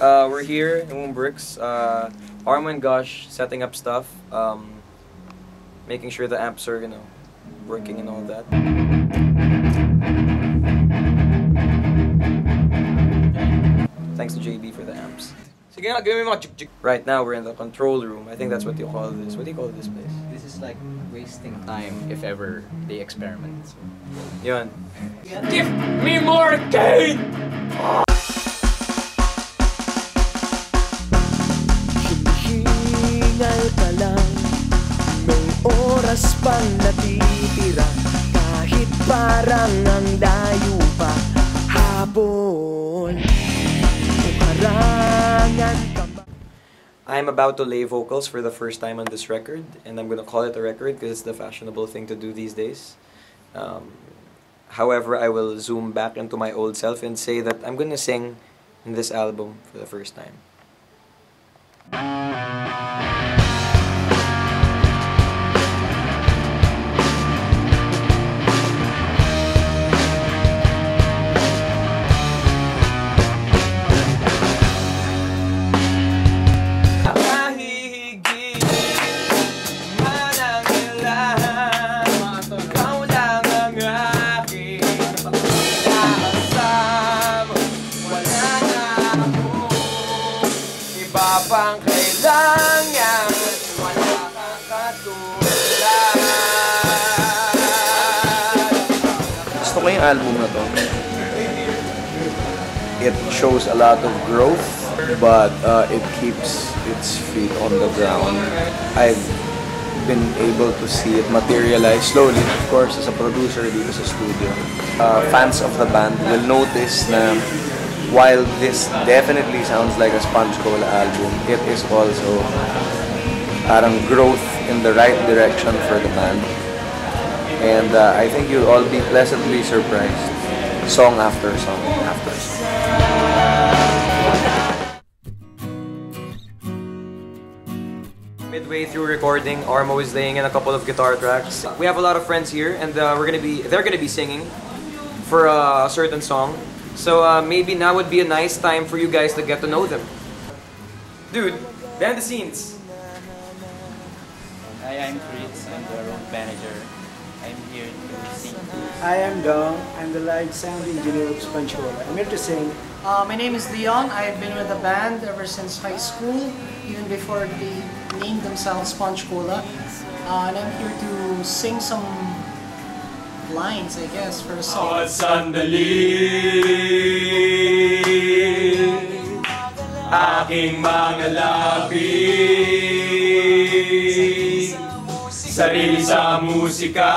Uh, we're here in Wombworks. Uh, Armo and Gosh setting up stuff, um, making sure the amps are, you know, working and all that. Thanks to JB for the amps. Sige nga, give me mga chik chik. Right now, we're in the control room. I think that's what you call this. What do you call this place? This is like wasting time if ever they experiment. So. Yun. Give me more cane! Parang ang pa I'm about to lay vocals for the first time on this record, and I'm gonna call it a record because it's the fashionable thing to do these days. Um, however, I will zoom back into my old self and say that I'm gonna sing in this album for the first time. Iba pang kailangan Wala kang Gusto ko yung album na to. It shows a lot of growth, but uh, it keeps its feet on the ground. I've been able to see it materialize slowly, of course, as a producer dito sa studio. Uh, fans of the band will notice na while this definitely sounds like a Sponge Cola album, it is also parang growth in the right direction for the band. And uh, I think you'll all be pleasantly surprised. Song after song after song. Midway through recording, Armo is laying in a couple of guitar tracks. We have a lot of friends here, and uh, we're gonna be they're gonna be singing for uh, a certain song. So uh, maybe now would be a nice time for you guys to get to know them. Dude, behind the scenes. Hi, I'm Fritz. I'm the road manager. I'm here to sing. I am Dong. I'm the live sound engineer of Sponge I'm here to sing. Uh, my name is Leon. I've been with the band ever since high school, even before they named themselves Sponge Cola. Uh, and I'm here to sing some lines, I guess, for the song. Aking mga labi Sarili sa musika